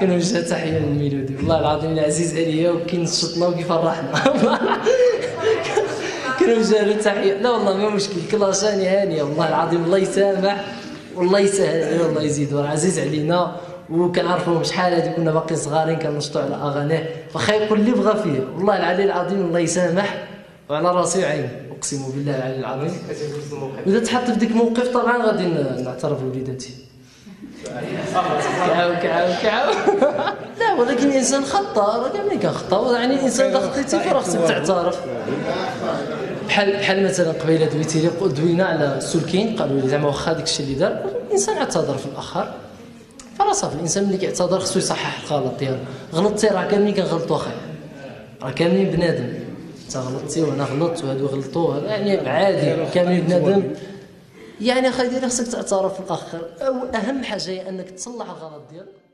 كنوجه تحية للميلودي والله العظيم العزيز عليا وكينشطنا وكيفرحنا كنوجه له تحية. لا والله ما مشكل. كلاشاني هانيه والله العظيم الله يسامح. والله يسهل. عليه والله يزيد. عزيز علينا. وكنعرفوهم شحال هادي كنا باقيين صغارين كنشطوا على أغانيه. واخا يقول اللي بغى فيه. والله العلي العظيم الله يسامح. وعلى راسي وعيني أقسم بالله العلي العظيم. وإذا تحط في ديك الموقف طبعا غادي نعترف بوليداتي كعاو كعاو كعاو. لا ولكن الانسان خطا راه كاع ملي كنخطا يعني الانسان اذا خطيتي فراه خصك تعترف. بحال بحال مثلا قبيلة دويتي دوينا على السلكين قالوا لي زعما واخا داك الشيء اللي دار الإنسان اعتذر في الآخر. فراه صافي الإنسان ملي كيعتذر خصو يصحح الغلط ديالو. غلطتي راه كاملين كنغلطوا أخي. راه كاملين بنادم. انت غلطتي وأنا غلطت وهادو غلطوا يعني عادي كاملين بنادم. يعني ديالي خصك تعترف في الآخر أهم حاجة هي أنك تصلح الغلط ديالك.